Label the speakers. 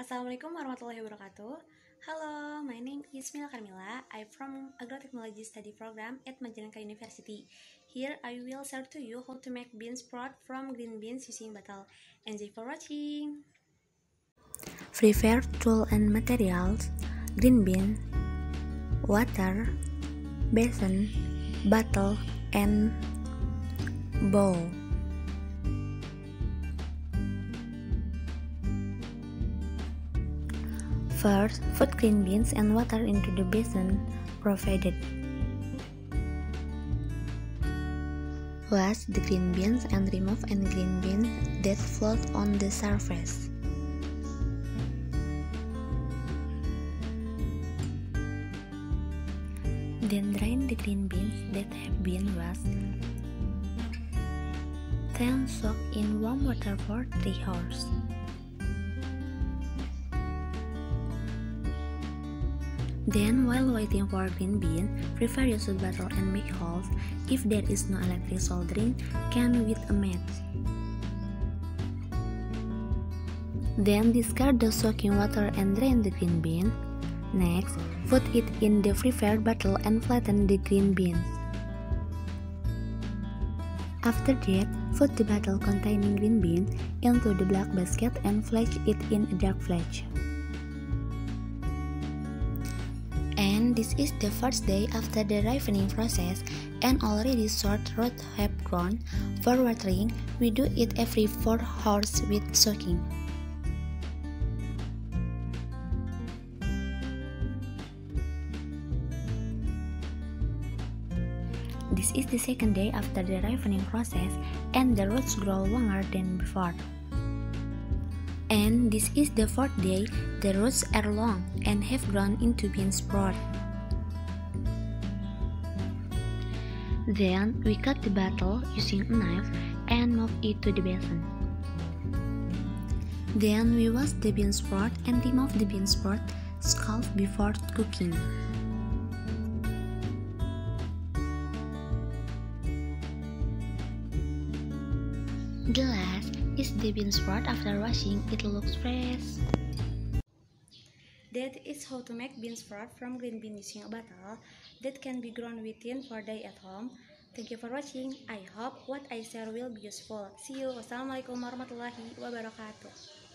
Speaker 1: Assalamualaikum warahmatullahi wabarakatuh. Hello, my name is Mila Carmila. I'm from Agrotechnology Study Program at Majalengka University. Here I will share to you how to make bean sprout from green beans using bottle. Enjoy for watching.
Speaker 2: Prepare tool and materials: green bean, water, basin, bottle, and bowl. First, put green beans and water into the basin provided. Wash the green beans and remove any green beans that float on the surface. Then drain the green beans that have been washed. Then soak in warm water for 3 hours. Then, while waiting for green bean, prepare your soot bottle and make holes. If there is no electric soldering, can with a match. Then discard the soaking water and drain the green bean. Next, put it in the prepared bottle and flatten the green beans. After that, put the bottle containing green beans into the black basket and flash it in a dark flash. This is the first day after the ripening process and already short root have grown. For watering, we do it every 4 hours with soaking. This is the second day after the ripening process and the roots grow longer than before. And this is the fourth day, the roots are long and have grown into bean sprout. Then we cut the bottle using a knife and move it to the basin. Then we wash the bean sprout and remove the bean sprout scald before cooking. The last is the bean sprout after washing, it looks fresh.
Speaker 1: That is how to make bean sprout from green bean using a bottle that can be grown within 4 days at home. Thank you for watching. I hope what I share will be useful. See you. Wassalamualaikum warahmatullahi wabarakatuh.